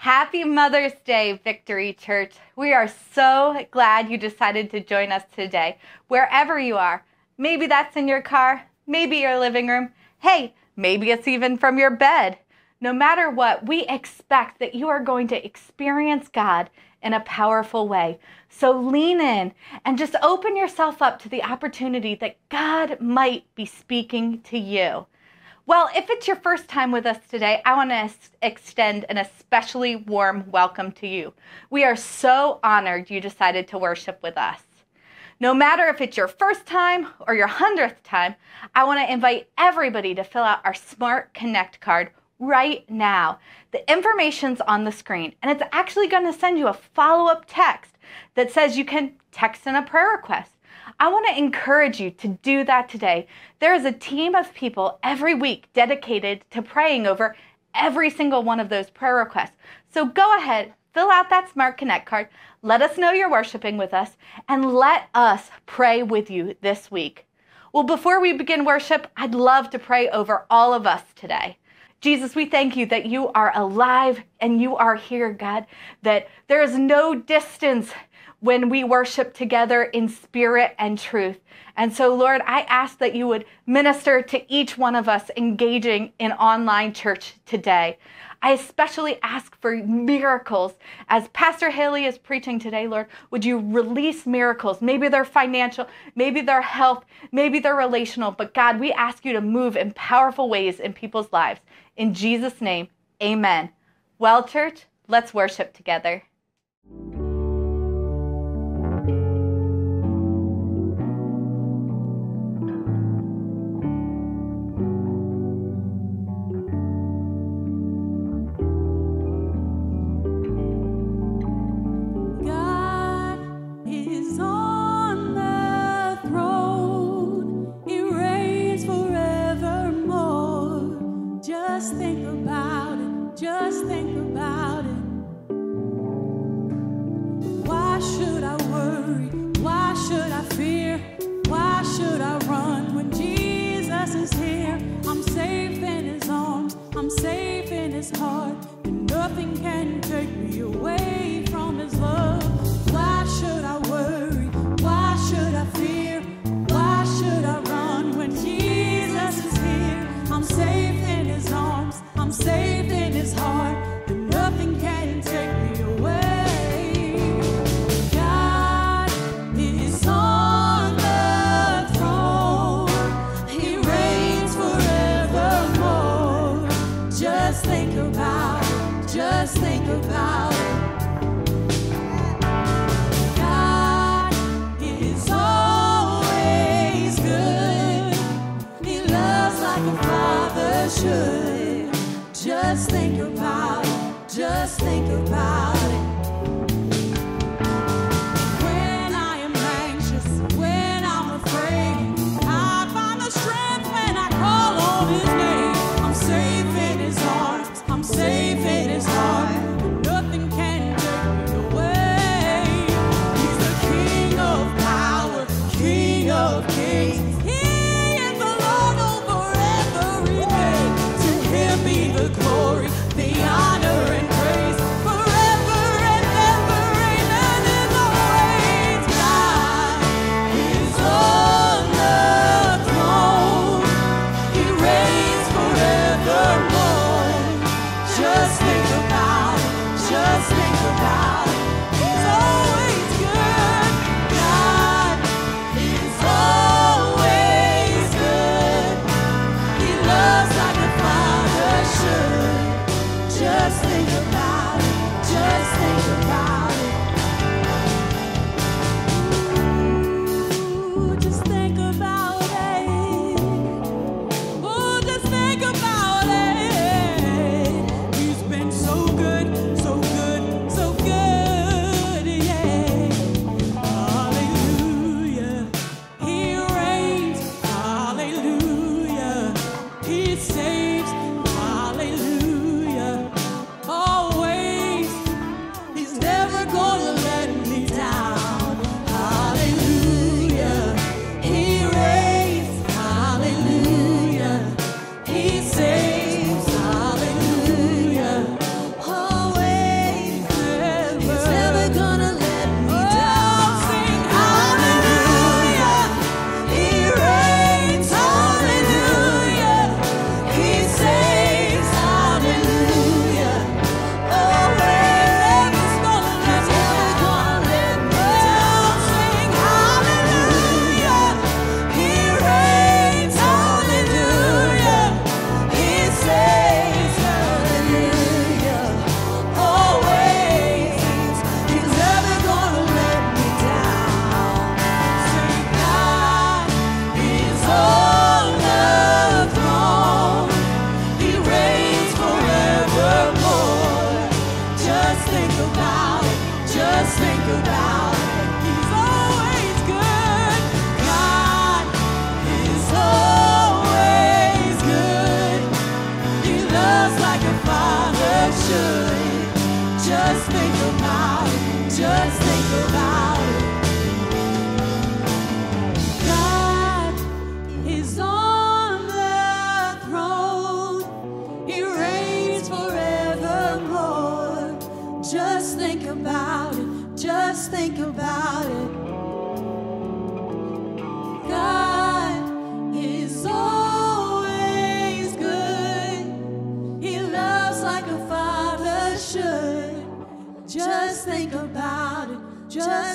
Happy Mother's Day, Victory Church. We are so glad you decided to join us today, wherever you are. Maybe that's in your car, maybe your living room. Hey, maybe it's even from your bed. No matter what, we expect that you are going to experience God in a powerful way. So lean in and just open yourself up to the opportunity that God might be speaking to you. Well, if it's your first time with us today, I want to extend an especially warm welcome to you. We are so honored you decided to worship with us. No matter if it's your first time or your hundredth time, I want to invite everybody to fill out our Smart Connect card right now. The information's on the screen, and it's actually going to send you a follow up text that says you can text in a prayer request. I want to encourage you to do that today. There is a team of people every week dedicated to praying over every single one of those prayer requests. So go ahead, fill out that Smart Connect card, let us know you're worshiping with us, and let us pray with you this week. Well, before we begin worship, I'd love to pray over all of us today. Jesus, we thank you that you are alive and you are here, God, that there is no distance when we worship together in spirit and truth. And so, Lord, I ask that you would minister to each one of us engaging in online church today. I especially ask for miracles. As Pastor Haley is preaching today, Lord, would you release miracles? Maybe they're financial, maybe they're health, maybe they're relational. But God, we ask you to move in powerful ways in people's lives. In Jesus' name, amen. Well, church, let's worship together.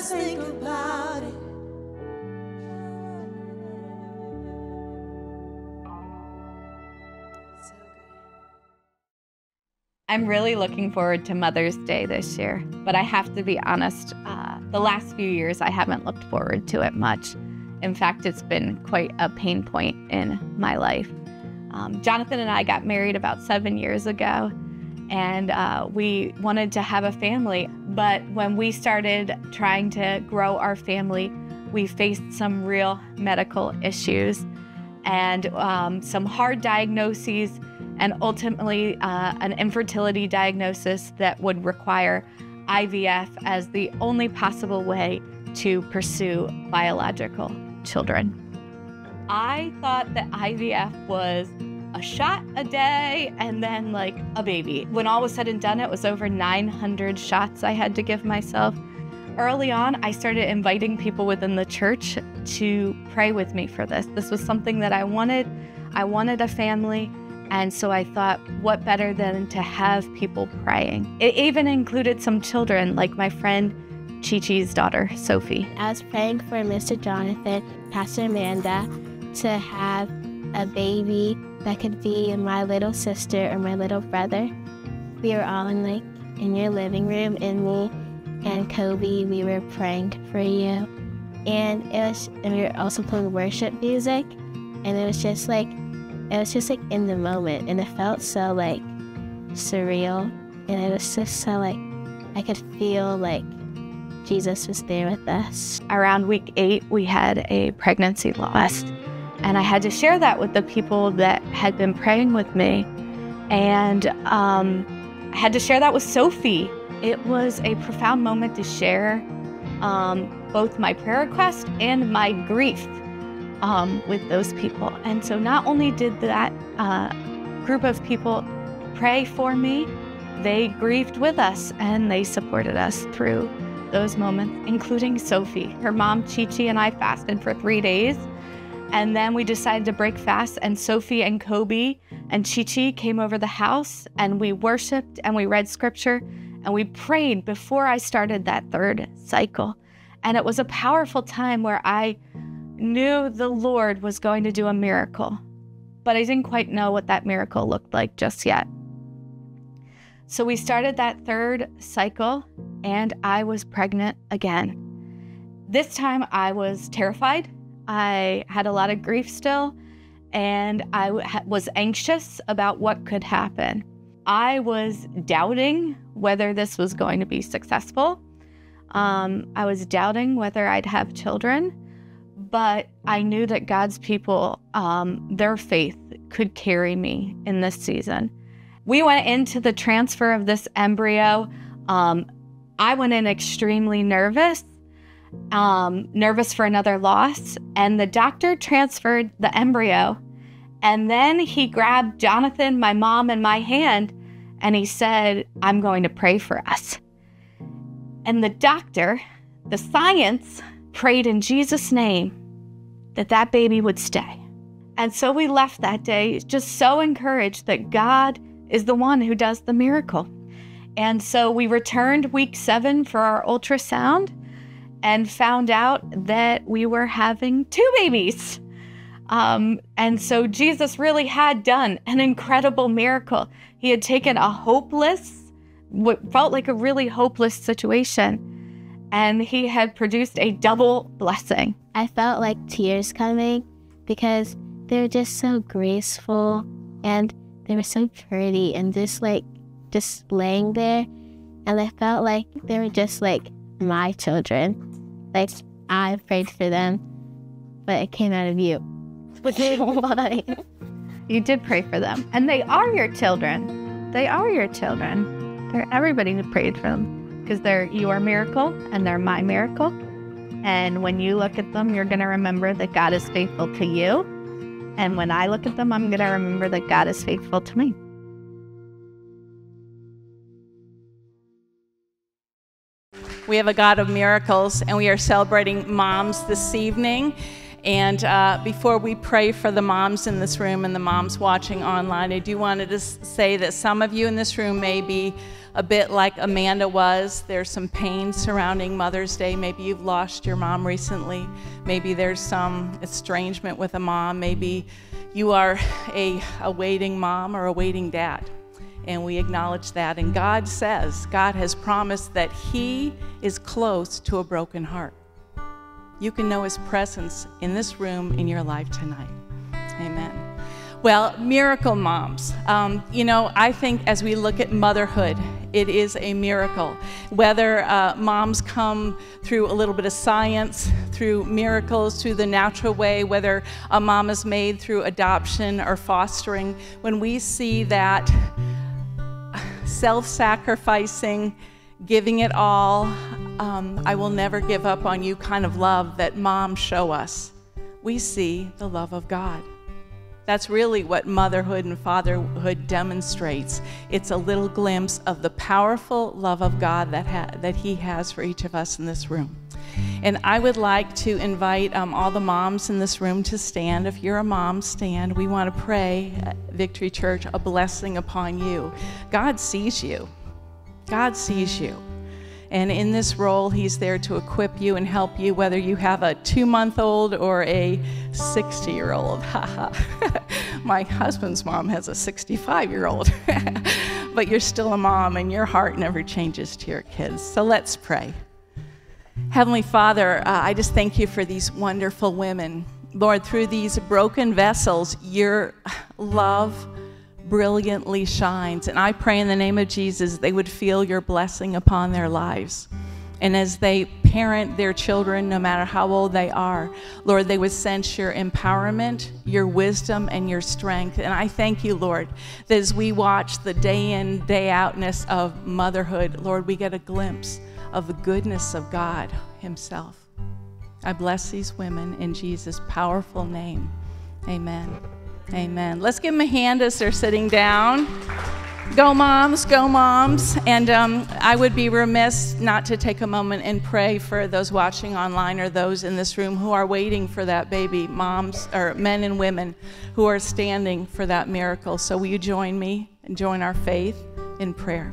Just think about it. I'm really looking forward to Mother's Day this year, but I have to be honest, uh, the last few years I haven't looked forward to it much. In fact, it's been quite a pain point in my life. Um, Jonathan and I got married about seven years ago, and uh, we wanted to have a family. But when we started trying to grow our family, we faced some real medical issues and um, some hard diagnoses, and ultimately uh, an infertility diagnosis that would require IVF as the only possible way to pursue biological children. I thought that IVF was a shot a day and then like a baby. When all was said and done, it was over 900 shots I had to give myself. Early on, I started inviting people within the church to pray with me for this. This was something that I wanted. I wanted a family. And so I thought, what better than to have people praying? It even included some children, like my friend Chi Chi's daughter, Sophie. I was praying for Mr. Jonathan, Pastor Amanda, to have a baby that could be my little sister or my little brother. We were all in like in your living room, and me and Kobe, we were praying for you. And it was, and we were also playing worship music, and it was just like, it was just like in the moment, and it felt so like surreal, and it was just so like, I could feel like Jesus was there with us. Around week eight, we had a pregnancy loss. And I had to share that with the people that had been praying with me. And um, I had to share that with Sophie. It was a profound moment to share um, both my prayer request and my grief um, with those people. And so not only did that uh, group of people pray for me, they grieved with us and they supported us through those moments, including Sophie. Her mom, Chi Chi, and I fasted for three days. And then we decided to break fast, and Sophie and Kobe and Chi Chi came over the house, and we worshiped and we read scripture and we prayed before I started that third cycle. And it was a powerful time where I knew the Lord was going to do a miracle, but I didn't quite know what that miracle looked like just yet. So we started that third cycle, and I was pregnant again. This time I was terrified. I had a lot of grief still, and I was anxious about what could happen. I was doubting whether this was going to be successful. Um, I was doubting whether I'd have children, but I knew that God's people, um, their faith could carry me in this season. We went into the transfer of this embryo. Um, I went in extremely nervous, um, nervous for another loss, and the doctor transferred the embryo. And then he grabbed Jonathan, my mom, and my hand, and he said, I'm going to pray for us. And the doctor, the science, prayed in Jesus' name that that baby would stay. And so we left that day just so encouraged that God is the one who does the miracle. And so we returned week seven for our ultrasound and found out that we were having two babies. Um, and so Jesus really had done an incredible miracle. He had taken a hopeless, what felt like a really hopeless situation, and he had produced a double blessing. I felt like tears coming because they were just so graceful and they were so pretty and just like just laying there and I felt like they were just like my children. Like I prayed for them, but it came out of you. You did pray for them, and they are your children. They are your children. They're everybody who prayed for them because they're your miracle and they're my miracle. And when you look at them, you're going to remember that God is faithful to you. And when I look at them, I'm going to remember that God is faithful to me. We have a God of miracles, and we are celebrating moms this evening. And uh, before we pray for the moms in this room and the moms watching online, I do want to just say that some of you in this room may be a bit like Amanda was. There's some pain surrounding Mother's Day. Maybe you've lost your mom recently. Maybe there's some estrangement with a mom. Maybe you are a, a waiting mom or a waiting dad and we acknowledge that. And God says, God has promised that He is close to a broken heart. You can know His presence in this room in your life tonight. Amen. Well, miracle moms. Um, you know, I think as we look at motherhood, it is a miracle. Whether uh, moms come through a little bit of science, through miracles, through the natural way, whether a mom is made through adoption or fostering, when we see that self sacrificing, giving it all, um, I will never give up on you kind of love that moms show us, we see the love of God. That's really what motherhood and fatherhood demonstrates. It's a little glimpse of the powerful love of God that, ha- that He has for each of us in this room. And I would like to invite um, all the moms in this room to stand. If you're a mom, stand. We want to pray, Victory Church, a blessing upon you. God sees you. God sees you. And in this role, He's there to equip you and help you, whether you have a two month old or a 60 year old. My husband's mom has a 65 year old. but you're still a mom, and your heart never changes to your kids. So let's pray. Heavenly Father, uh, I just thank you for these wonderful women. Lord, through these broken vessels, your love brilliantly shines. And I pray in the name of Jesus, they would feel your blessing upon their lives. And as they parent their children, no matter how old they are, Lord, they would sense your empowerment, your wisdom, and your strength. And I thank you, Lord, that as we watch the day in, day outness of motherhood, Lord, we get a glimpse of the goodness of God Himself. I bless these women in Jesus' powerful name. Amen. Amen. Let's give them a hand as they're sitting down. Go, moms, go, moms. And um, I would be remiss not to take a moment and pray for those watching online or those in this room who are waiting for that baby, moms or men and women who are standing for that miracle. So, will you join me and join our faith in prayer?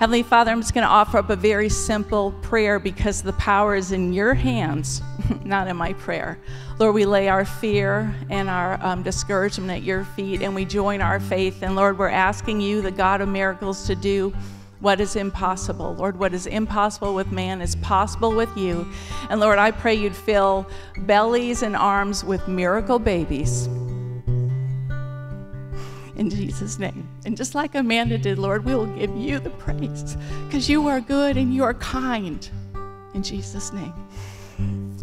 Heavenly Father, I'm just going to offer up a very simple prayer because the power is in your hands, not in my prayer. Lord, we lay our fear and our um, discouragement at your feet and we join our faith. And Lord, we're asking you, the God of miracles, to do what is impossible. Lord, what is impossible with man is possible with you. And Lord, I pray you'd fill bellies and arms with miracle babies in Jesus' name. And just like Amanda did, Lord, we will give you the praise because you are good and you are kind. In Jesus' name.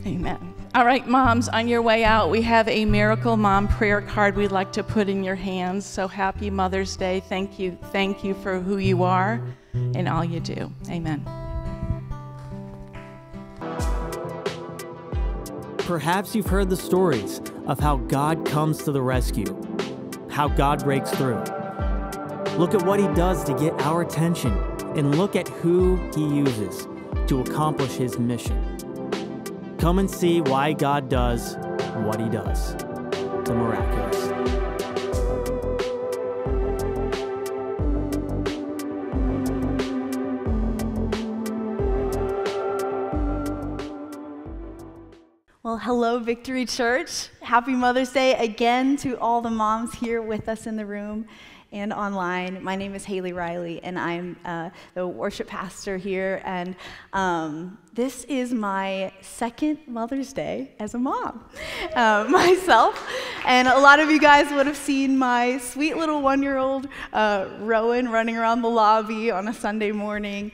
Amen. All right, moms, on your way out, we have a Miracle Mom prayer card we'd like to put in your hands. So happy Mother's Day. Thank you. Thank you for who you are and all you do. Amen. Perhaps you've heard the stories of how God comes to the rescue, how God breaks through. Look at what He does to get our attention, and look at who He uses to accomplish His mission. Come and see why God does what He does the miraculous. Well, hello, Victory Church. Happy Mother's Day again to all the moms here with us in the room. and online. My name is Haley Riley, and I'm uh, the worship pastor here. And um, this is my second Mother's Day as a mom uh, myself. And a lot of you guys would have seen my sweet little one year old uh, Rowan running around the lobby on a Sunday morning.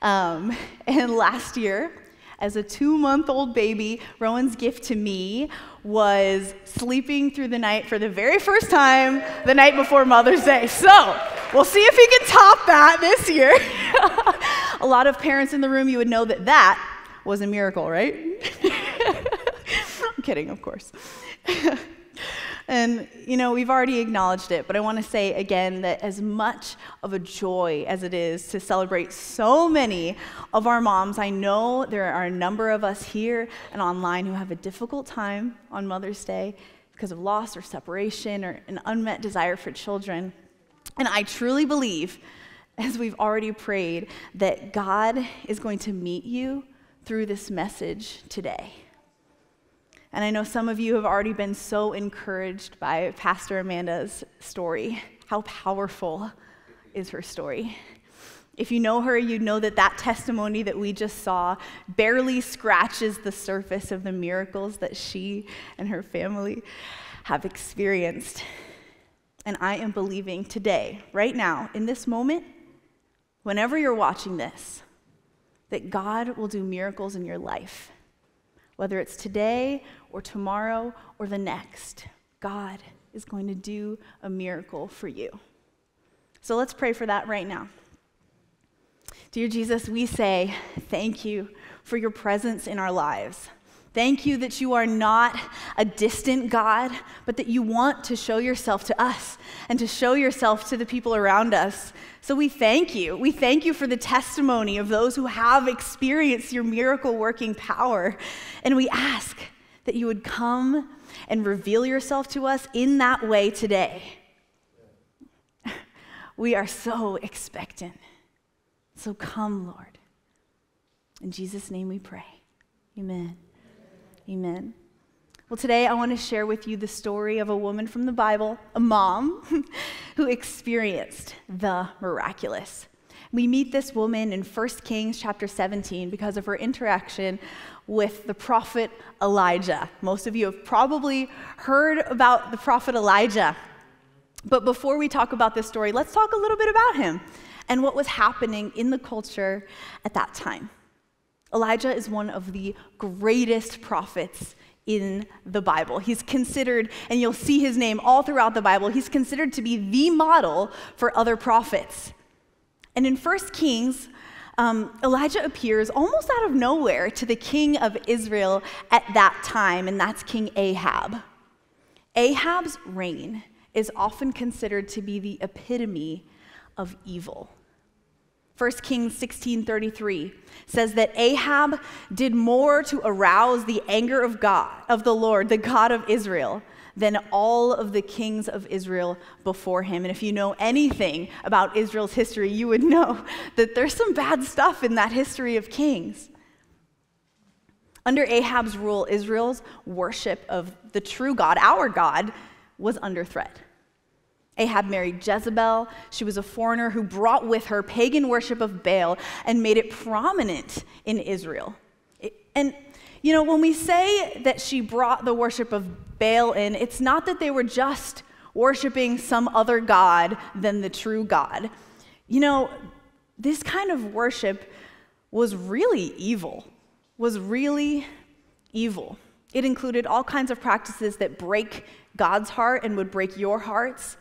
Um, and last year, as a two month old baby, Rowan's gift to me was sleeping through the night for the very first time the night before Mother's Day. So we'll see if he can top that this year. a lot of parents in the room, you would know that that was a miracle, right? I'm kidding, of course. And, you know, we've already acknowledged it, but I want to say again that as much of a joy as it is to celebrate so many of our moms, I know there are a number of us here and online who have a difficult time on Mother's Day because of loss or separation or an unmet desire for children. And I truly believe, as we've already prayed, that God is going to meet you through this message today. And I know some of you have already been so encouraged by Pastor Amanda's story. How powerful is her story? If you know her, you know that that testimony that we just saw barely scratches the surface of the miracles that she and her family have experienced. And I am believing today, right now, in this moment, whenever you're watching this, that God will do miracles in your life whether it's today or tomorrow or the next, God is going to do a miracle for you. So let's pray for that right now. Dear Jesus, we say thank you for your presence in our lives. Thank you that you are not a distant God, but that you want to show yourself to us and to show yourself to the people around us. So we thank you. We thank you for the testimony of those who have experienced your miracle working power. And we ask that you would come and reveal yourself to us in that way today. We are so expectant. So come, Lord. In Jesus' name we pray. Amen. Amen. Well, today I want to share with you the story of a woman from the Bible, a mom, who experienced the miraculous. We meet this woman in 1 Kings chapter 17 because of her interaction with the prophet Elijah. Most of you have probably heard about the prophet Elijah. But before we talk about this story, let's talk a little bit about him and what was happening in the culture at that time. Elijah is one of the greatest prophets in the Bible. He's considered, and you'll see his name all throughout the Bible, he's considered to be the model for other prophets. And in 1 Kings, um, Elijah appears almost out of nowhere to the king of Israel at that time, and that's King Ahab. Ahab's reign is often considered to be the epitome of evil. 1 Kings 16:33 says that Ahab did more to arouse the anger of God, of the Lord, the God of Israel, than all of the kings of Israel before him. And if you know anything about Israel's history, you would know that there's some bad stuff in that history of kings. Under Ahab's rule, Israel's worship of the true God, our God, was under threat. Ahab married Jezebel. She was a foreigner who brought with her pagan worship of Baal and made it prominent in Israel. And, you know, when we say that she brought the worship of Baal in, it's not that they were just worshiping some other God than the true God. You know, this kind of worship was really evil, was really evil. It included all kinds of practices that break God's heart and would break your hearts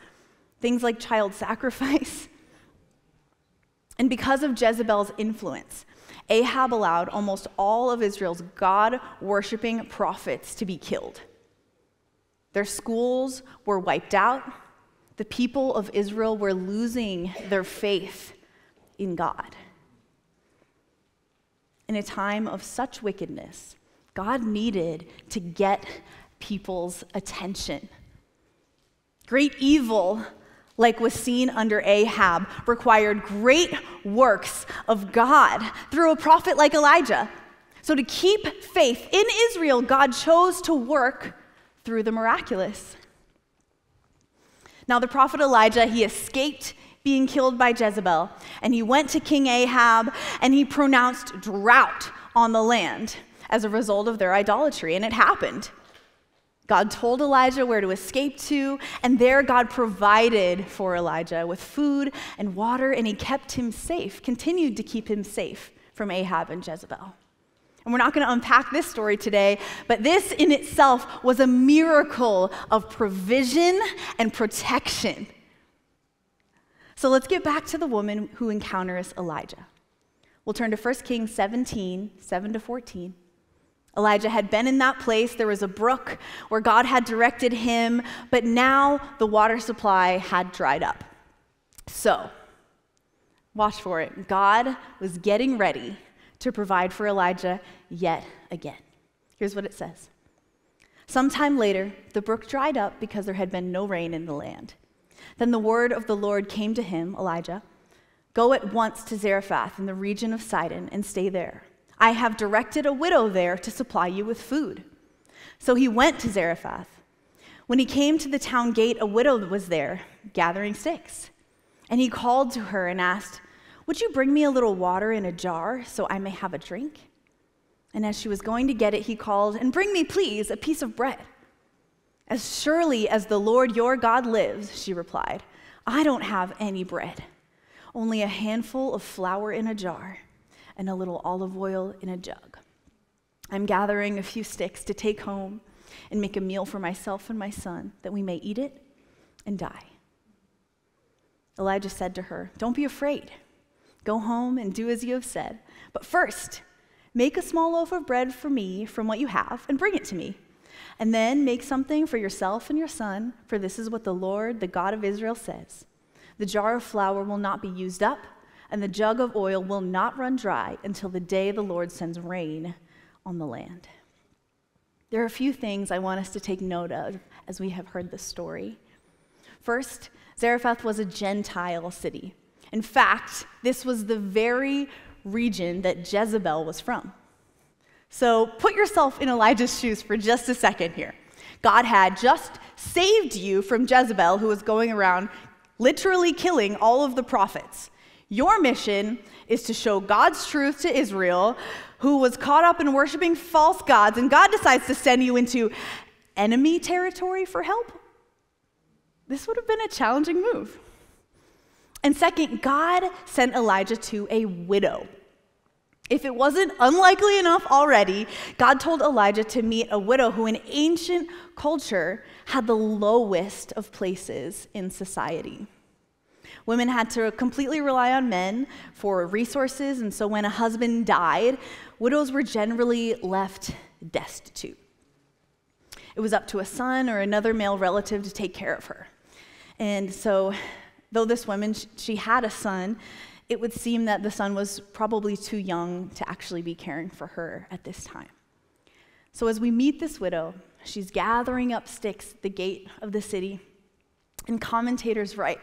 things like child sacrifice. And because of Jezebel's influence, Ahab allowed almost all of Israel's God worshiping prophets to be killed. Their schools were wiped out. The people of Israel were losing their faith in God. In a time of such wickedness, God needed to get people's attention. Great evil like was seen under Ahab, required great works of God through a prophet like Elijah. So, to keep faith in Israel, God chose to work through the miraculous. Now, the prophet Elijah, he escaped being killed by Jezebel, and he went to King Ahab and he pronounced drought on the land as a result of their idolatry, and it happened. God told Elijah where to escape to, and there God provided for Elijah with food and water, and he kept him safe, continued to keep him safe from Ahab and Jezebel. And we're not going to unpack this story today, but this in itself was a miracle of provision and protection. So let's get back to the woman who encounters Elijah. We'll turn to 1 Kings 17, 7 to 14. Elijah had been in that place. There was a brook where God had directed him, but now the water supply had dried up. So, watch for it. God was getting ready to provide for Elijah yet again. Here's what it says Sometime later, the brook dried up because there had been no rain in the land. Then the word of the Lord came to him, Elijah Go at once to Zarephath in the region of Sidon and stay there. I have directed a widow there to supply you with food. So he went to Zarephath. When he came to the town gate, a widow was there, gathering sticks. And he called to her and asked, Would you bring me a little water in a jar so I may have a drink? And as she was going to get it, he called, And bring me, please, a piece of bread. As surely as the Lord your God lives, she replied, I don't have any bread, only a handful of flour in a jar and a little olive oil in a jug. I'm gathering a few sticks to take home and make a meal for myself and my son, that we may eat it and die. Elijah said to her, Don't be afraid. Go home and do as you have said. But first, make a small loaf of bread for me from what you have and bring it to me. And then make something for yourself and your son, for this is what the Lord, the God of Israel, says The jar of flour will not be used up, and the jug of oil will not run dry until the day the Lord sends rain on the land. There are a few things I want us to take note of as we have heard this story. First, Zarephath was a Gentile city. In fact, this was the very region that Jezebel was from. So put yourself in Elijah's shoes for just a second here. God had just saved you from Jezebel, who was going around literally killing all of the prophets. Your mission is to show God's truth to Israel, who was caught up in worshiping false gods, and God decides to send you into enemy territory for help. This would have been a challenging move. And second, God sent Elijah to a widow. If it wasn't unlikely enough already, God told Elijah to meet a widow who, in ancient culture, had the lowest of places in society. Women had to completely rely on men for resources, and so when a husband died, widows were generally left destitute. It was up to a son or another male relative to take care of her. And so, though this woman, she had a son, it would seem that the son was probably too young to actually be caring for her at this time. So, as we meet this widow, she's gathering up sticks at the gate of the city. And commentators write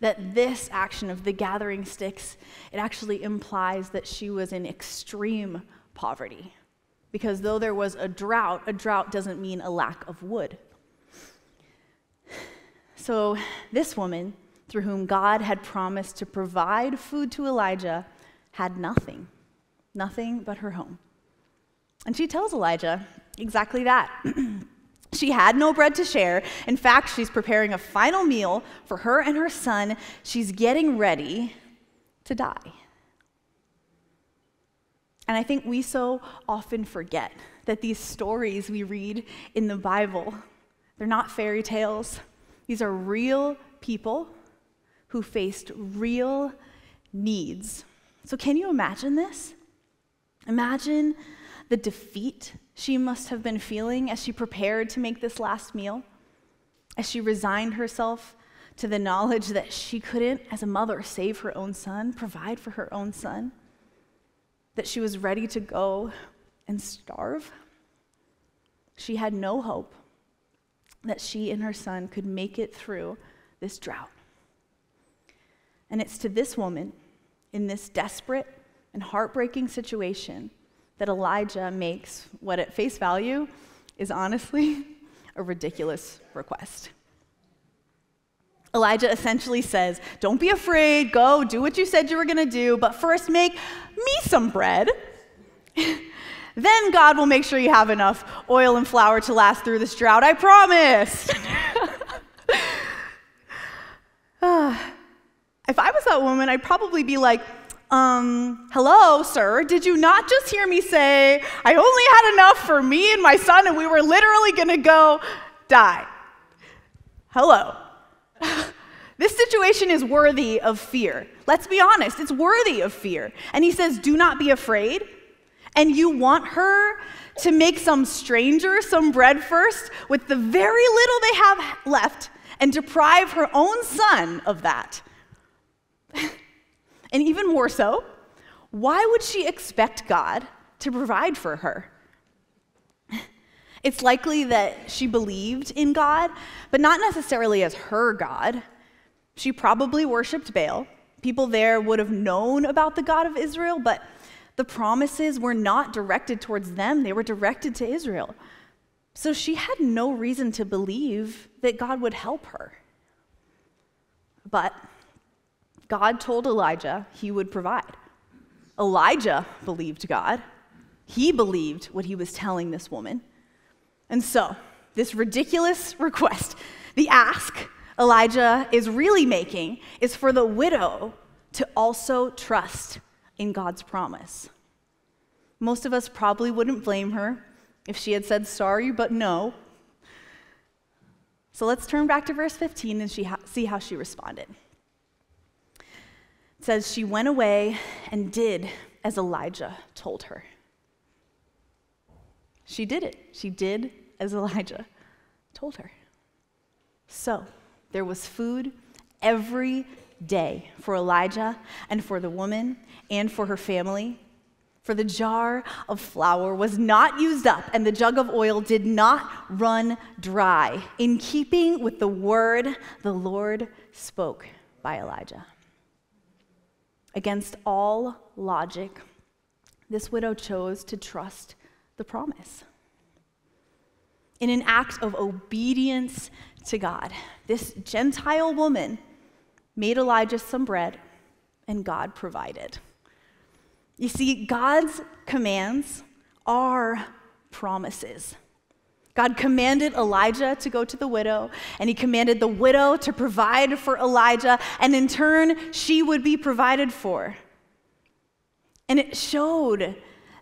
that this action of the gathering sticks, it actually implies that she was in extreme poverty. Because though there was a drought, a drought doesn't mean a lack of wood. So, this woman, through whom God had promised to provide food to Elijah, had nothing, nothing but her home. And she tells Elijah exactly that. She had no bread to share. In fact, she's preparing a final meal for her and her son. She's getting ready to die. And I think we so often forget that these stories we read in the Bible, they're not fairy tales. These are real people who faced real needs. So, can you imagine this? Imagine the defeat she must have been feeling as she prepared to make this last meal, as she resigned herself to the knowledge that she couldn't, as a mother, save her own son, provide for her own son, that she was ready to go and starve. She had no hope that she and her son could make it through this drought. And it's to this woman, in this desperate and heartbreaking situation, that Elijah makes what, at face value, is honestly a ridiculous request. Elijah essentially says, Don't be afraid, go do what you said you were going to do, but first make me some bread. then God will make sure you have enough oil and flour to last through this drought, I promise. Ah, if I was that woman, I'd probably be like, um, hello, sir, did you not just hear me say, I only had enough for me and my son, and we were literally gonna go die? Hello. this situation is worthy of fear. Let's be honest, it's worthy of fear. And he says, Do not be afraid. And you want her to make some stranger some bread first with the very little they have left and deprive her own son of that. and even more so, why would she expect God to provide for her? It's likely that she believed in God, but not necessarily as her God. She probably worshiped Baal. People there would have known about the God of Israel, but the promises were not directed towards them, they were directed to Israel. So she had no reason to believe that God would help her. But God told Elijah he would provide. Elijah believed God. He believed what he was telling this woman. And so, this ridiculous request, the ask Elijah is really making, is for the widow to also trust in God's promise. Most of us probably wouldn't blame her if she had said sorry, but no. So let's turn back to verse 15 and see how she responded. Says, She went away and did as Elijah told her. She did it. She did as Elijah told her. So there was food every day for Elijah and for the woman and for her family. For the jar of flour was not used up, and the jug of oil did not run dry, in keeping with the word the Lord spoke by Elijah. Against all logic, this widow chose to trust the promise. In an act of obedience to God, this Gentile woman made Elijah some bread, and God provided. You see, God's commands are promises. God commanded Elijah to go to the widow, and he commanded the widow to provide for Elijah, and in turn, she would be provided for. And it showed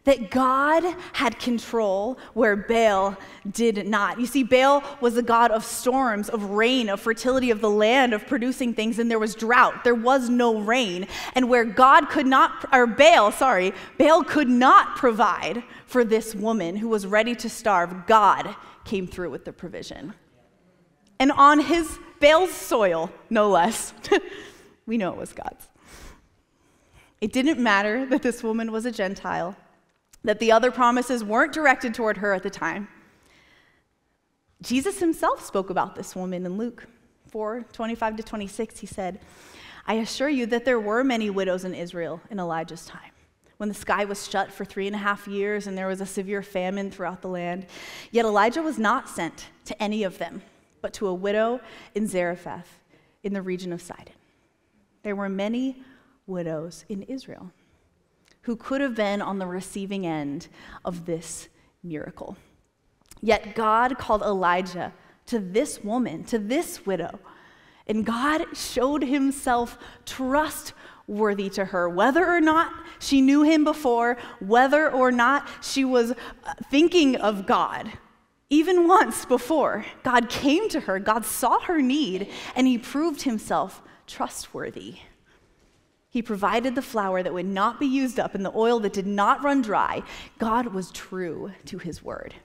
that God had control where Baal did not. You see, Baal was the god of storms, of rain, of fertility of the land, of producing things, and there was drought. There was no rain. And where God could not, or Baal, sorry, Baal could not provide for this woman who was ready to starve, God came through with the provision. And on his Baal's soil, no less, we know it was God's. It didn't matter that this woman was a Gentile that the other promises weren't directed toward her at the time. Jesus himself spoke about this woman in Luke 4 25 to 26. He said, I assure you that there were many widows in Israel in Elijah's time, when the sky was shut for three and a half years and there was a severe famine throughout the land. Yet Elijah was not sent to any of them, but to a widow in Zarephath in the region of Sidon. There were many widows in Israel who could have been on the receiving end of this miracle. Yet God called Elijah to this woman, to this widow, and God showed himself trustworthy to her, whether or not she knew him before, whether or not she was uh, thinking of God. Even once before, God came to her, God saw her need, and he proved himself trustworthy. He provided the flour that would not be used up and the oil that did not run dry. God was true to his word.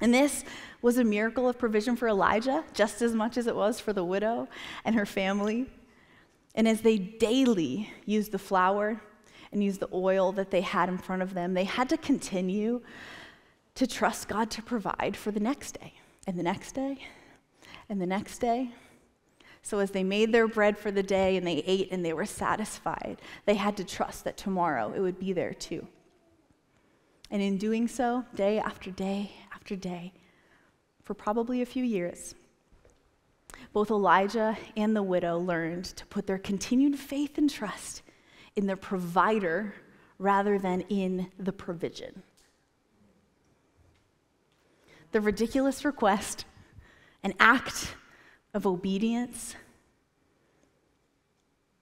And this was a miracle of provision for Elijah, just as much as it was for the widow and her family. And as they daily used the flour and used the oil that they had in front of them, they had to continue to trust God to provide for the next day, and the next day, and the next day. So, as they made their bread for the day and they ate and they were satisfied, they had to trust that tomorrow it would be there too. And in doing so, day after day after day, for probably a few years, both Elijah and the widow learned to put their continued faith and trust in their provider rather than in the provision. The ridiculous request, an act of obedience,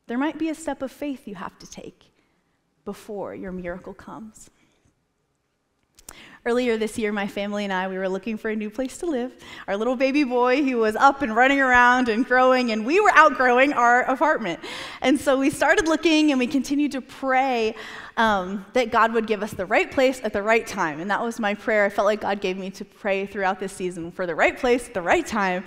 there might be a step of faith you have to take before your miracle comes. Earlier this year, my family and I, we were looking for a new place to live. Our little baby boy, he was up and running around and growing, and we were outgrowing our apartment. And so we started looking and we continued to pray um, that God would give us the right place at the right time. And that was my prayer. I felt like God gave me to pray throughout this season for the right place at the right time.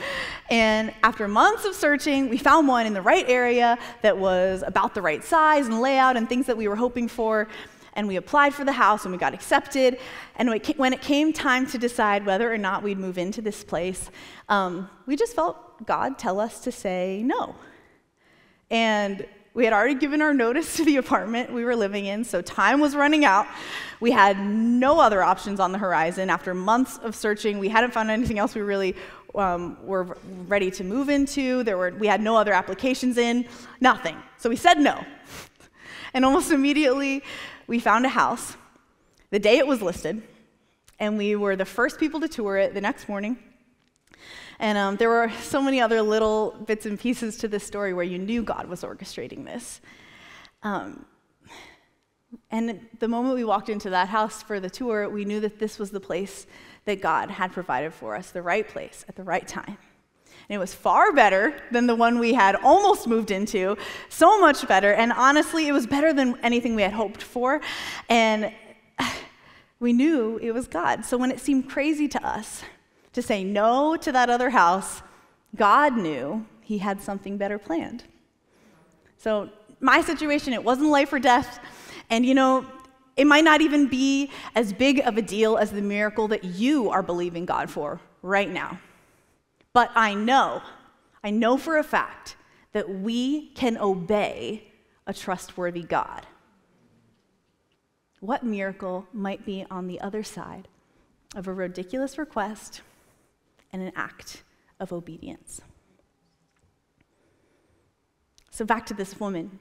And after months of searching, we found one in the right area that was about the right size and layout and things that we were hoping for and we applied for the house and we got accepted. And when it came time to decide whether or not we'd move into this place, um, we just felt God tell us to say no. And we had already given our notice to the apartment we were living in, so time was running out. We had no other options on the horizon. After months of searching, we hadn't found anything else we really um, were ready to move into. There were, we had no other applications in, nothing. So we said no. And almost immediately, we found a house the day it was listed, and we were the first people to tour it the next morning. And um, there were so many other little bits and pieces to this story where you knew God was orchestrating this. Um, and the moment we walked into that house for the tour, we knew that this was the place that God had provided for us, the right place at the right time. And it was far better than the one we had almost moved into, so much better. And honestly, it was better than anything we had hoped for. And we knew it was God. So when it seemed crazy to us to say no to that other house, God knew He had something better planned. So, my situation, it wasn't life or death. And you know, it might not even be as big of a deal as the miracle that you are believing God for right now. But I know, I know for a fact that we can obey a trustworthy God. What miracle might be on the other side of a ridiculous request and an act of obedience? So, back to this woman.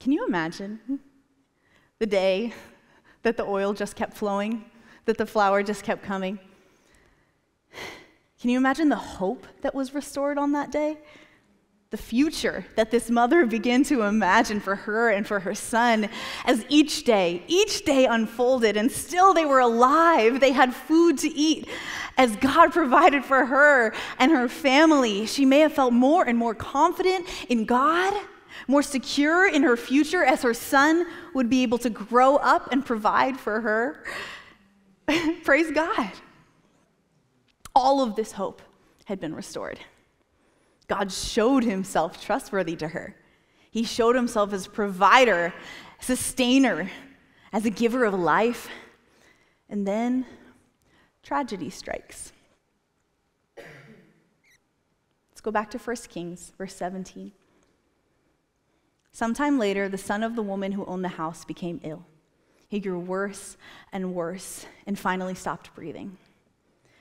Can you imagine the day that the oil just kept flowing, that the flour just kept coming? Can you imagine the hope that was restored on that day? The future that this mother began to imagine for her and for her son as each day, each day unfolded, and still they were alive. They had food to eat. As God provided for her and her family, she may have felt more and more confident in God, more secure in her future as her son would be able to grow up and provide for her. Praise God all of this hope had been restored. God showed himself trustworthy to her. He showed himself as provider, sustainer, as a giver of life. And then tragedy strikes. Let's go back to 1 Kings, verse 17. Sometime later, the son of the woman who owned the house became ill. He grew worse and worse and finally stopped breathing.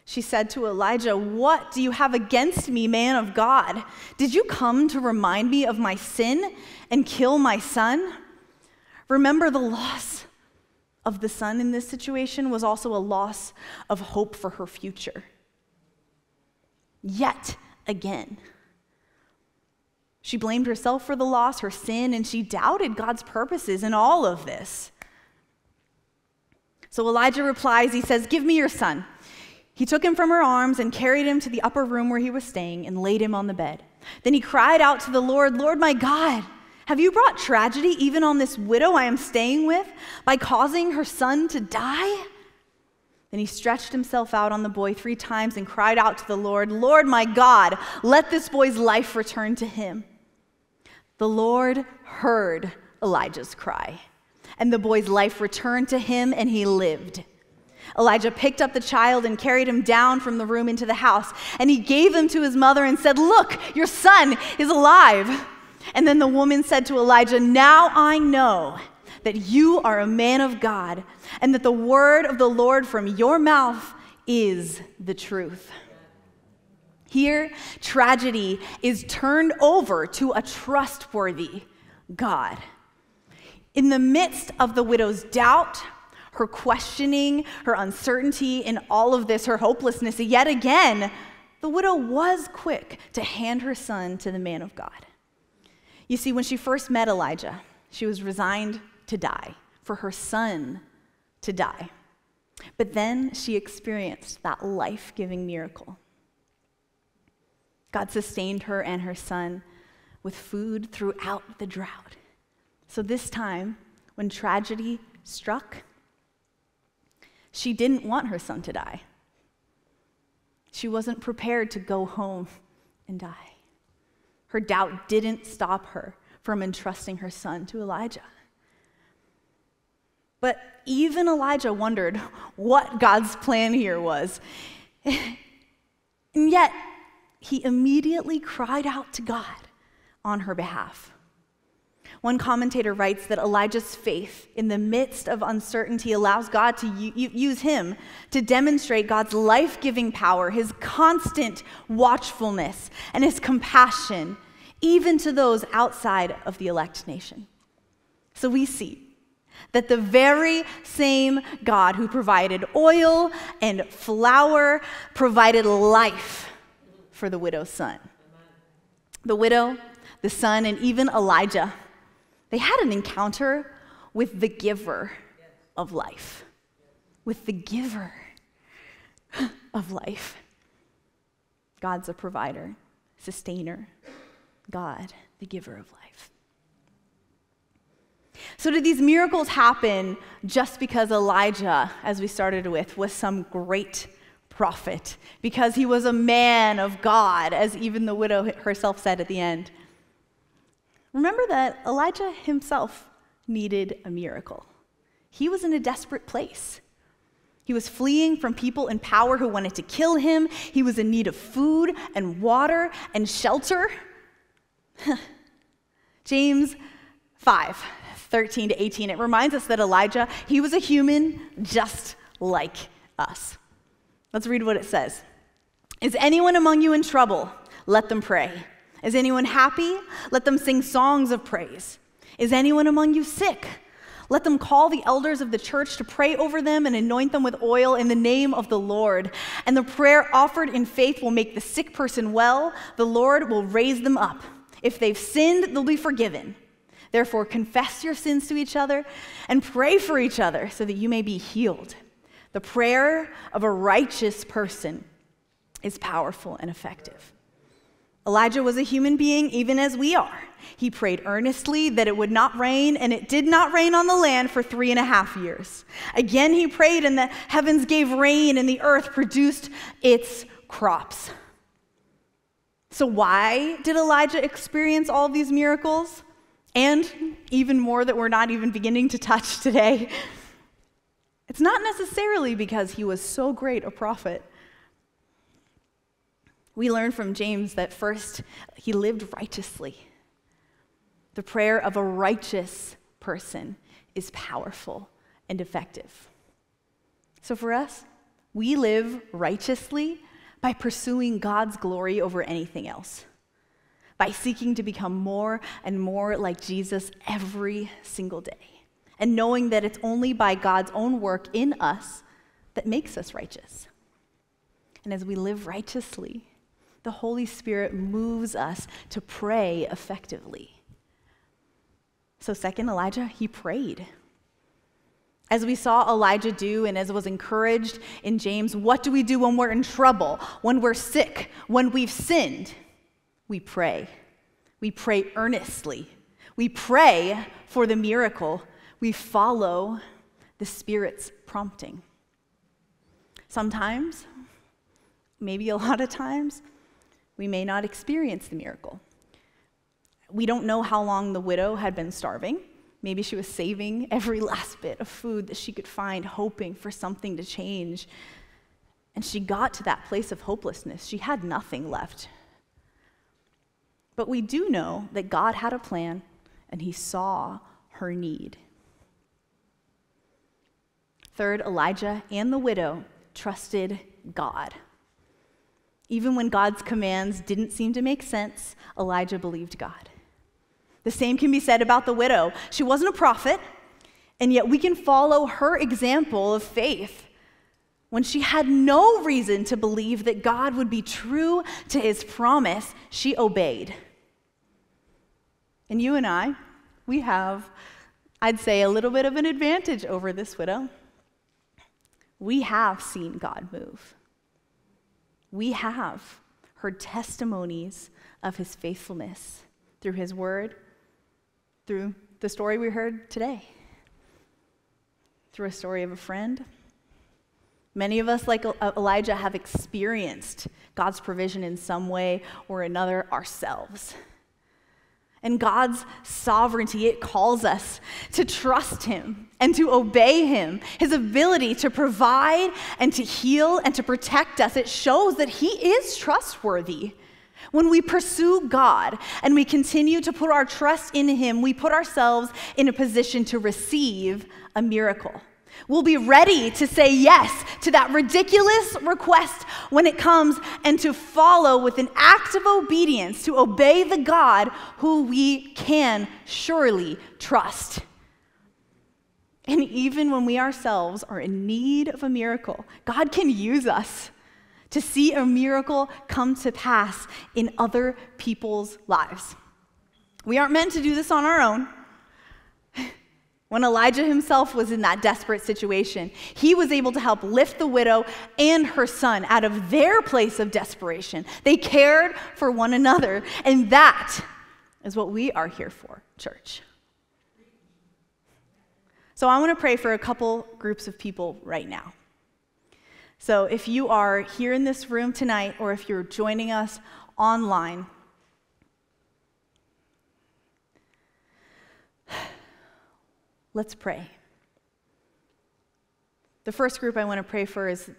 She said to Elijah, What do you have against me, man of God? Did you come to remind me of my sin and kill my son? Remember, the loss of the son in this situation was also a loss of hope for her future. Yet again, she blamed herself for the loss, her sin, and she doubted God's purposes in all of this. So Elijah replies, He says, Give me your son. He took him from her arms and carried him to the upper room where he was staying and laid him on the bed. Then he cried out to the Lord, Lord my God, have you brought tragedy even on this widow I am staying with by causing her son to die? Then he stretched himself out on the boy three times and cried out to the Lord, Lord my God, let this boy's life return to him. The Lord heard Elijah's cry, and the boy's life returned to him, and he lived. Elijah picked up the child and carried him down from the room into the house. And he gave him to his mother and said, Look, your son is alive. And then the woman said to Elijah, Now I know that you are a man of God, and that the word of the Lord from your mouth is the truth. Here, tragedy is turned over to a trustworthy God. In the midst of the widow's doubt, her questioning, her uncertainty, in all of this, her hopelessness, yet again, the widow was quick to hand her son to the man of God. You see, when she first met Elijah, she was resigned to die, for her son to die. But then she experienced that life giving miracle. God sustained her and her son with food throughout the drought. So this time, when tragedy struck, she didn't want her son to die. She wasn't prepared to go home and die. Her doubt didn't stop her from entrusting her son to Elijah. But even Elijah wondered what God's plan here was. And yet, he immediately cried out to God on her behalf. One commentator writes that Elijah's faith in the midst of uncertainty allows God to use him to demonstrate God's life giving power, his constant watchfulness, and his compassion, even to those outside of the elect nation. So we see that the very same God who provided oil and flour provided life for the widow's son. The widow, the son, and even Elijah, they had an encounter with the giver of life. With the giver of life. God's a provider, sustainer. God, the giver of life. So, did these miracles happen just because Elijah, as we started with, was some great prophet? Because he was a man of God, as even the widow herself said at the end? Remember that Elijah himself needed a miracle. He was in a desperate place. He was fleeing from people in power who wanted to kill him. He was in need of food and water and shelter. James 5 13 to 18, it reminds us that Elijah, he was a human just like us. Let's read what it says. Is anyone among you in trouble? Let them pray. Is anyone happy? Let them sing songs of praise. Is anyone among you sick? Let them call the elders of the church to pray over them and anoint them with oil in the name of the Lord. And the prayer offered in faith will make the sick person well. The Lord will raise them up. If they've sinned, they'll be forgiven. Therefore, confess your sins to each other and pray for each other so that you may be healed. The prayer of a righteous person is powerful and effective. Elijah was a human being, even as we are. He prayed earnestly that it would not rain, and it did not rain on the land for three and a half years. Again, he prayed, and the heavens gave rain, and the earth produced its crops. So, why did Elijah experience all these miracles? And even more that we're not even beginning to touch today. It's not necessarily because he was so great a prophet. We learn from James that first, he lived righteously. The prayer of a righteous person is powerful and effective. So for us, we live righteously by pursuing God's glory over anything else, by seeking to become more and more like Jesus every single day, and knowing that it's only by God's own work in us that makes us righteous. And as we live righteously, the Holy Spirit moves us to pray effectively. So, second, Elijah, he prayed. As we saw Elijah do, and as was encouraged in James, what do we do when we're in trouble, when we're sick, when we've sinned? We pray. We pray earnestly. We pray for the miracle. We follow the Spirit's prompting. Sometimes, maybe a lot of times, we may not experience the miracle. We don't know how long the widow had been starving. Maybe she was saving every last bit of food that she could find, hoping for something to change. And she got to that place of hopelessness. She had nothing left. But we do know that God had a plan and he saw her need. Third, Elijah and the widow trusted God. Even when God's commands didn't seem to make sense, Elijah believed God. The same can be said about the widow. She wasn't a prophet, and yet we can follow her example of faith. When she had no reason to believe that God would be true to his promise, she obeyed. And you and I, we have, I'd say, a little bit of an advantage over this widow. We have seen God move. We have heard testimonies of his faithfulness through his word, through the story we heard today, through a story of a friend. Many of us, like Elijah, have experienced God's provision in some way or another ourselves. And God's sovereignty, it calls us to trust Him and to obey Him. His ability to provide and to heal and to protect us, it shows that He is trustworthy. When we pursue God and we continue to put our trust in Him, we put ourselves in a position to receive a miracle. We'll be ready to say yes to that ridiculous request when it comes and to follow with an act of obedience to obey the God who we can surely trust. And even when we ourselves are in need of a miracle, God can use us to see a miracle come to pass in other people's lives. We aren't meant to do this on our own. When Elijah himself was in that desperate situation, he was able to help lift the widow and her son out of their place of desperation. They cared for one another, and that is what we are here for, church. So I want to pray for a couple groups of people right now. So if you are here in this room tonight, or if you're joining us online, Let's pray. The first group I want to pray for is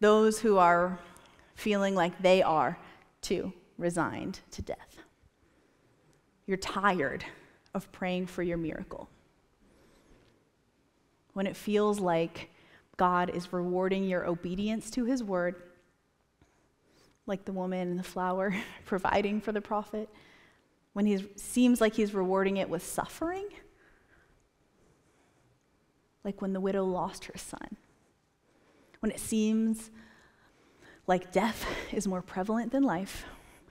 those who are feeling like they are too resigned to death. You're tired of praying for your miracle. When it feels like God is rewarding your obedience to his word, like the woman and the flour providing for the prophet, when he seems like he's rewarding it with suffering like when the widow lost her son. When it seems like death is more prevalent than life,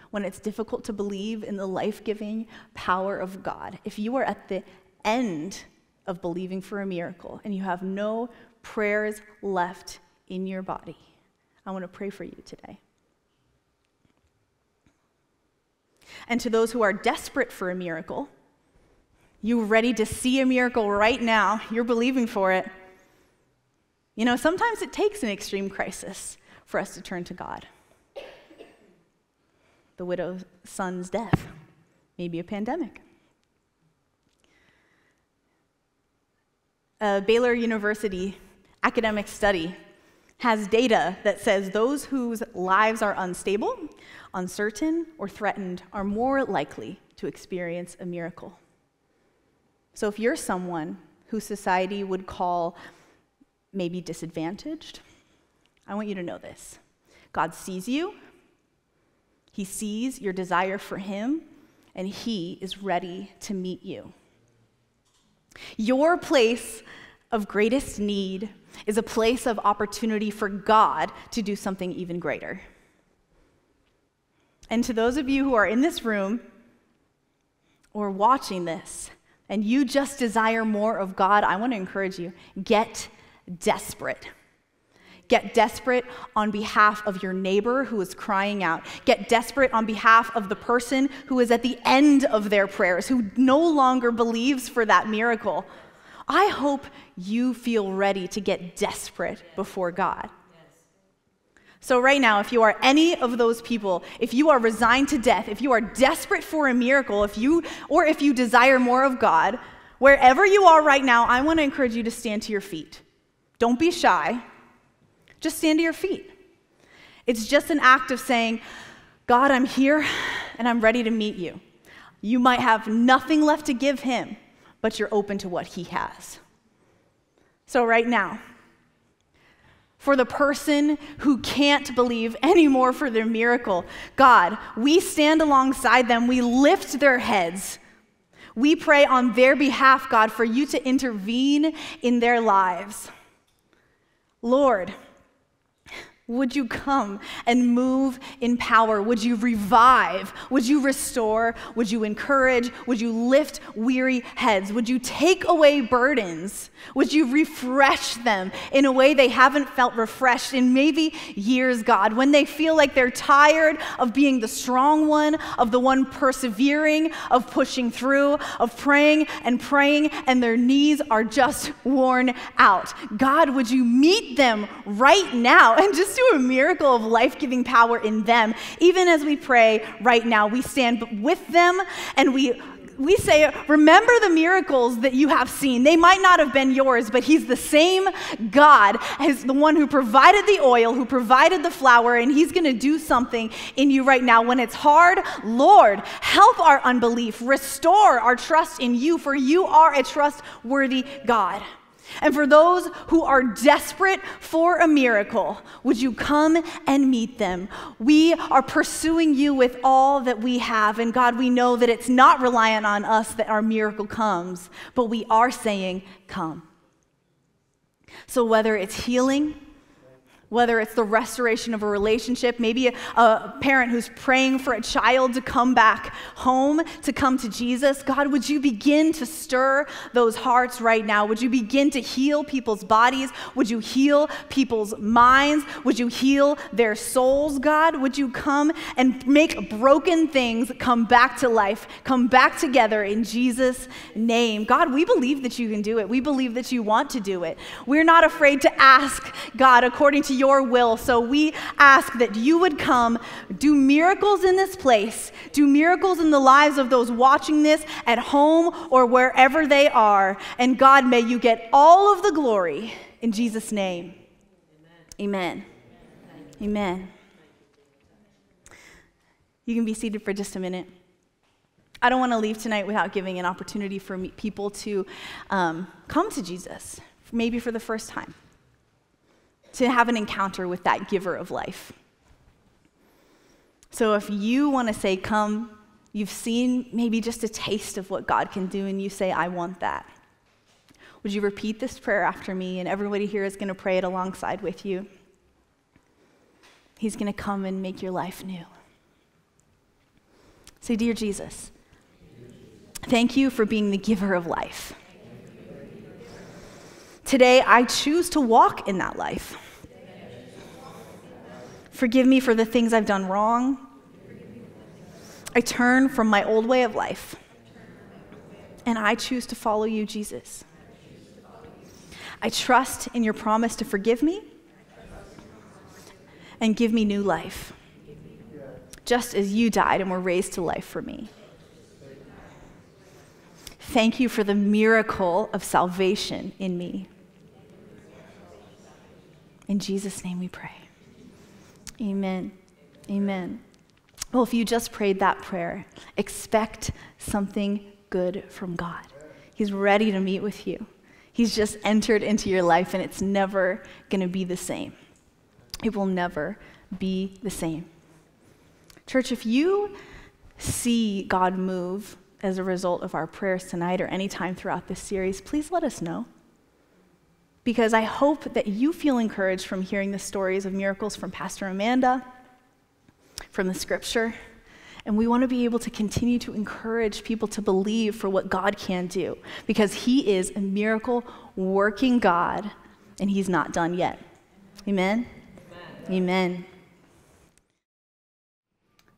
when it's difficult to believe in the life giving power of God, if you are at the end of believing for a miracle and you have no prayers left in your body, I want to pray for you today. And to those who are desperate for a miracle, you ready to see a miracle right now. You're believing for it. You know, sometimes it takes an extreme crisis for us to turn to God. The widow's son's death, maybe a pandemic. A Baylor University academic study has data that says those whose lives are unstable, uncertain, or threatened are more likely to experience a miracle. So if you're someone who society would call maybe disadvantaged, I want you to know this God sees you, He sees your desire for Him, and He is ready to meet you. Your place of greatest need is a place of opportunity for God to do something even greater. And to those of you who are in this room or watching this, and you just desire more of God, I want to encourage you get desperate. Get desperate on behalf of your neighbor who is crying out. Get desperate on behalf of the person who is at the end of their prayers, who no longer believes for that miracle. I hope you feel ready to get desperate before God. So, right now, if you are any of those people, if you are resigned to death, if you are desperate for a miracle, if you, or if you desire more of God, wherever you are right now, I want to encourage you to stand to your feet. Don't be shy, just stand to your feet. It's just an act of saying, God, I'm here and I'm ready to meet you. You might have nothing left to give him, but you're open to what he has. So, right now, for the person who can't believe anymore for their miracle. God, we stand alongside them, we lift their heads. We pray on their behalf, God, for you to intervene in their lives. Lord, would you come and move in power? Would you revive? Would you restore? Would you encourage? Would you lift weary heads? Would you take away burdens? Would you refresh them in a way they haven't felt refreshed in maybe years, God, when they feel like they're tired of being the strong one, of the one persevering, of pushing through, of praying and praying, and their knees are just worn out? God, would you meet them right now and just do a miracle of life giving power in them. Even as we pray right now, we stand with them and we we say, remember the miracles that you have seen. They might not have been yours, but He's the same God as the one who provided the oil, who provided the flour, and He's going to do something in you right now. When it's hard, Lord, help our unbelief, restore our trust in you, for you are a trustworthy God. And for those who are desperate for a miracle, would you come and meet them? We are pursuing you with all that we have. And God, we know that it's not reliant on us that our miracle comes, but we are saying, Come. So whether it's healing, whether it's the restoration of a relationship, maybe a, a, parent who's praying for a child to come back home, to come to Jesus. God, would you begin to stir those hearts right now? Would you begin to heal people's bodies? Would you heal people's minds? Would you heal their souls, God? Would you come and make broken things come back to life, come back together in Jesus' name? God, we believe that you can do it. We believe that you want to do it. We're not afraid to ask God according to your will. So we ask that you would come, do miracles in this place, do miracles in the lives of those watching this at home or wherever they are. And God, may you get all of the glory in Jesus' name. Amen. Amen. You can be seated for just a minute. I don't want to leave tonight without giving an opportunity for people to um, come to Jesus, maybe for the first time to have an encounter with that giver of life. So if you want to say, Come, you've seen maybe just a taste of what God can do, and you say, I want that. Would you repeat this prayer after me? And everybody here is going to pray it alongside with you. He's going to come and make your life new. Say, Dear Jesus, thank you for being the giver of life. Today, I choose to walk in that life. Forgive me for the things I've done wrong. I turn from my old way of life. And I choose to follow you, Jesus. I trust in your promise to forgive me and give me new life, just as you died and were raised to life for me. Thank you for the miracle of salvation in me. In Jesus' name we pray. Amen. Amen. Well, if you just prayed that prayer, expect something good from God. He's ready to meet with you. He's just entered into your life, and it's never going to be the same. It will never be the same. Church, if you see God move as a result of our prayers tonight or any time throughout this series, please let us know because I hope that you feel encouraged from hearing the stories of miracles from Pastor Amanda, from the scripture. And we want to be able to continue to encourage people to believe for what God can do because He is a miracle working God and He's not done yet. Amen? Amen. Amen.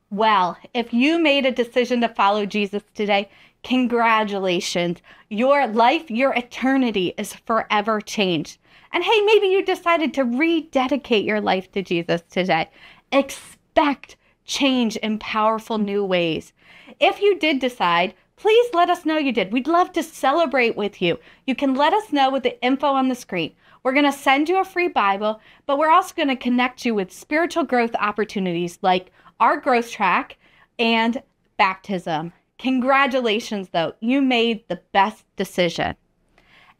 Well, if you made a decision to follow Jesus today, congratulations. Your life, your eternity is forever changed. And hey, maybe you decided to rededicate your life to Jesus today. Expect change in powerful new ways. If you did decide, please let us know you did. We'd love to celebrate with you. You can let us know with the info on the screen. We're going to send you a free Bible, but we're also going to connect you with spiritual growth opportunities like our growth track and baptism. Congratulations, though. You made the best decision.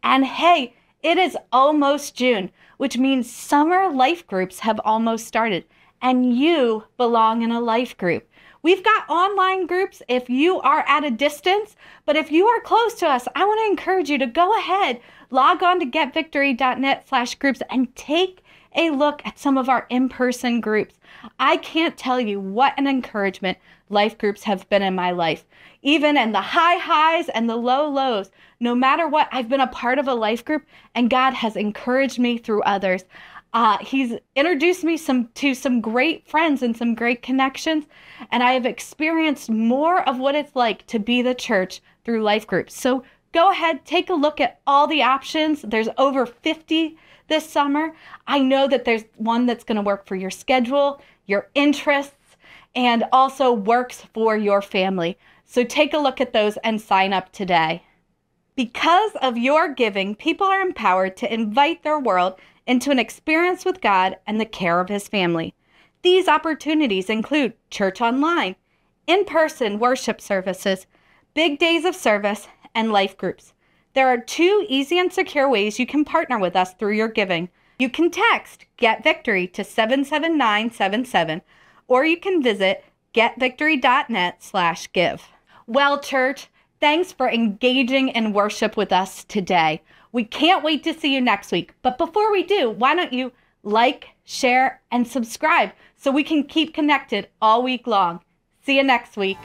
And hey, It is almost June, which means summer life groups have almost started, and you belong in a life group. We've got online groups if you are at a distance, but if you are close to us, I want to encourage you to go ahead, log on to getvictory.net slash groups and take a look at some of our in-person groups. I can't tell you what an encouragement life groups have been in my life. Even in the high highs and the low lows, no matter what, I've been a part of a life group and God has encouraged me through others. Uh, he's introduced me some to some great friends and some great connections, and I have experienced more of what it's like to be the church through life groups. So go ahead, take a look at all the options. There's over 50 this summer. I know that there's one that's going to work for your schedule, your interests, and also works for your family. So take a look at those and sign up today. Because of your giving, people are empowered to invite their world into an experience with God and the care of His family. These opportunities include church online, in person worship services, big days of service, and life groups. There are two easy and secure ways you can partner with us through your giving. You can text Get Victory to 77977 or you can visit getvictory.net slash give. Well, church, thanks for engaging in worship with us today. We can't wait to see you next week. But before we do, why don't you like, share, and subscribe so we can keep connected all week long. See you next week.